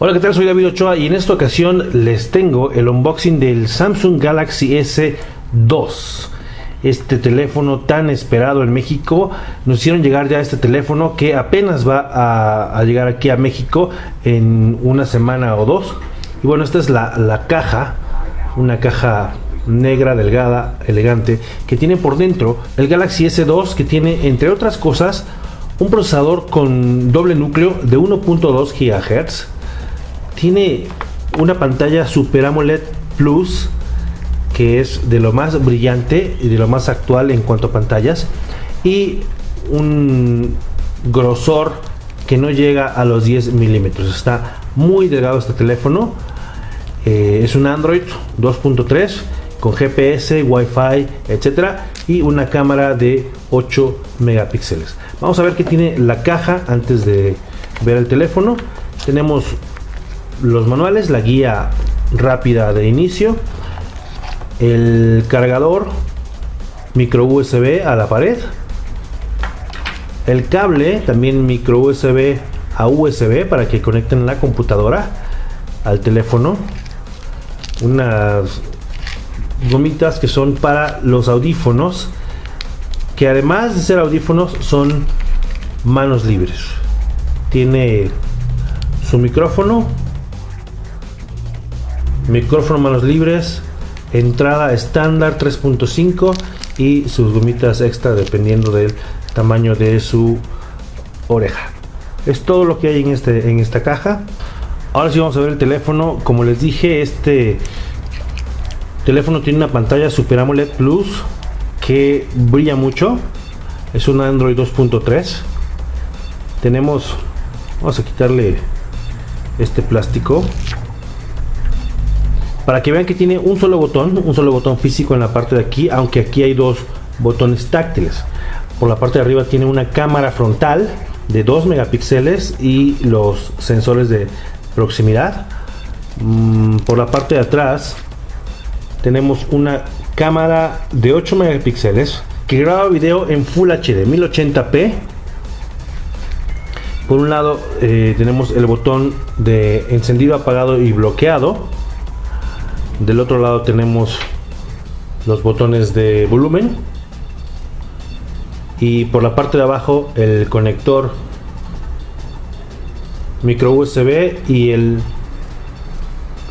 Hola, ¿qué tal? Soy David Ochoa y en esta ocasión les tengo el unboxing del Samsung Galaxy S2. Este teléfono tan esperado en México. Nos hicieron llegar ya este teléfono que apenas va a, llegar aquí a México en una semana o dos. Y bueno, esta es la, la caja. Una caja negra, delgada, elegante, que tiene por dentro el Galaxy S2 que tiene, entre otras cosas, un procesador con doble núcleo de 1.2 GHz tiene una pantalla Super AMOLED Plus que es de lo más brillante y de lo más actual en cuanto a pantallas y un grosor que no llega a los 10 milímetros está muy delgado este teléfono eh, es un Android 2.3 con GPS, Wi-Fi, etcétera y una cámara de 8 megapíxeles. Vamos a ver qué tiene la caja antes de ver el teléfono. Tenemos los manuales, la guía rápida de inicio, el cargador micro USB a la pared, el cable también micro USB a USB para que conecten la computadora al teléfono, unas gomitas que son para los audífonos, que además de ser audífonos son manos libres. Tiene su micrófono micrófono manos libres, entrada estándar 3.5 y sus gomitas extra dependiendo del tamaño de su oreja. Es todo lo que hay en, este, en esta caja. Ahora sí vamos a ver el teléfono. Como les dije, este teléfono tiene una pantalla Super AMOLED Plus que brilla mucho. Es un Android 2.3. Tenemos, vamos a quitarle este plástico para que vean que tiene un solo botón, un solo botón físico en la parte de aquí, aunque aquí hay dos botones táctiles. Por la parte de arriba tiene una cámara frontal de 2 megapíxeles y los sensores de proximidad. Mm, por la parte de atrás tenemos una cámara de 8 megapíxeles que graba video en Full HD 1080p. Por un lado eh, tenemos el botón de encendido, apagado y bloqueado del otro lado tenemos los botones de volumen. Y por la parte de abajo el conector micro USB y el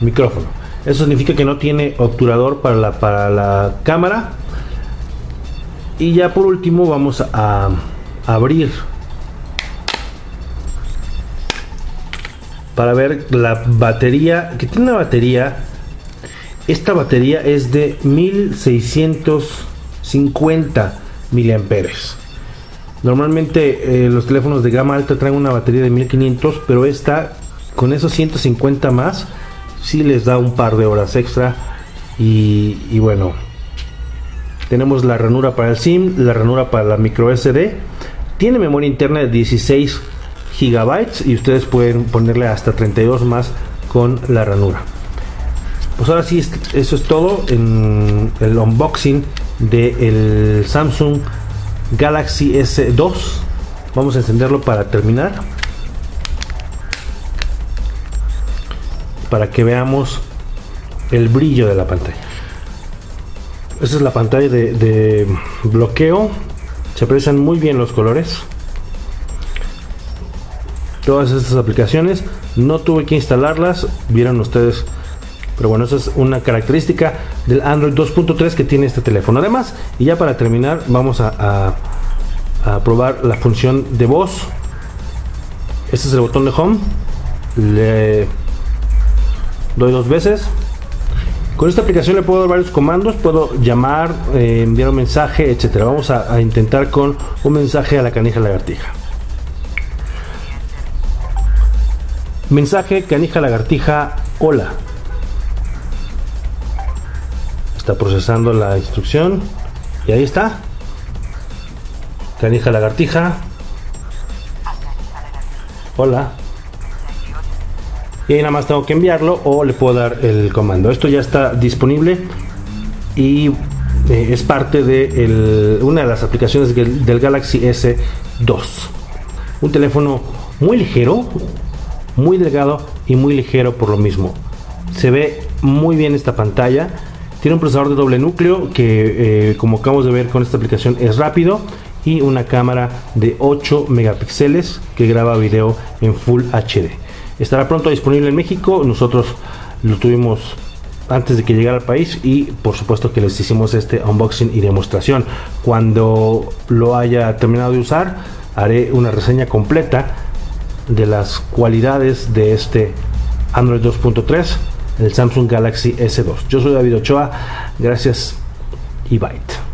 micrófono. Eso significa que no tiene obturador para la, para la cámara. Y ya por último vamos a abrir para ver la batería que tiene una batería esta batería es de 1650 miliamperes. Normalmente eh, los teléfonos de gama alta traen una batería de 1500, pero esta con esos 150 más sí les da un par de horas extra y, y bueno tenemos la ranura para el SIM, la ranura para la micro SD, tiene memoria interna de 16 gigabytes y ustedes pueden ponerle hasta 32 más con la ranura. Pues ahora sí, eso es todo en el unboxing del Samsung Galaxy S2. Vamos a encenderlo para terminar. Para que veamos el brillo de la pantalla. Esta es la pantalla de, de bloqueo. Se aprecian muy bien los colores. Todas estas aplicaciones no tuve que instalarlas. Vieron ustedes pero bueno, esa es una característica del Android 2.3 que tiene este teléfono. Además, y ya para terminar, vamos a, probar la función de voz. Este es el botón de home. Le doy dos veces. Con esta aplicación le puedo dar varios comandos, puedo llamar, eh, enviar un mensaje, etcétera. Vamos a, a, intentar con un mensaje a la canija lagartija. Mensaje canija lagartija, hola. Está procesando la instrucción. Y ahí está. Canija lagartija. Hola. Y ahí nada más tengo que enviarlo o le puedo dar el comando. Esto ya está disponible y eh, es parte de una de las aplicaciones del, Galaxy S2. Un teléfono muy ligero, muy delgado y muy ligero por lo mismo. Se ve muy bien esta pantalla. Tiene un procesador de doble núcleo que, eh, como acabamos de ver con esta aplicación, es rápido y una cámara de 8 megapíxeles que graba video en Full HD. Estará pronto disponible en México. Nosotros lo tuvimos antes de que llegara al país y por supuesto que les hicimos este unboxing y demostración. Cuando lo haya terminado de usar, haré una reseña completa de las cualidades de este Android 2.3, el Samsung Galaxy S2. Yo soy David Ochoa, gracias y bye.